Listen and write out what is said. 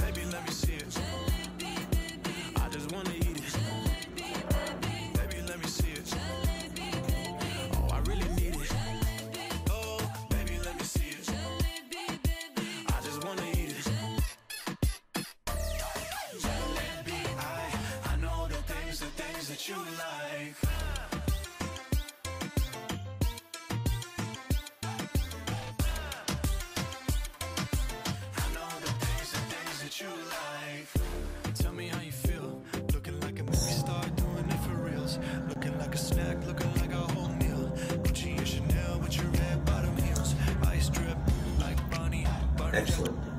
Baby, let me see it. I just wanna eat it. Baby, let me see it. Oh, I really need it. Oh, baby, let me see it. I just wanna eat it. I, I know the things, the things that you like. Excellent.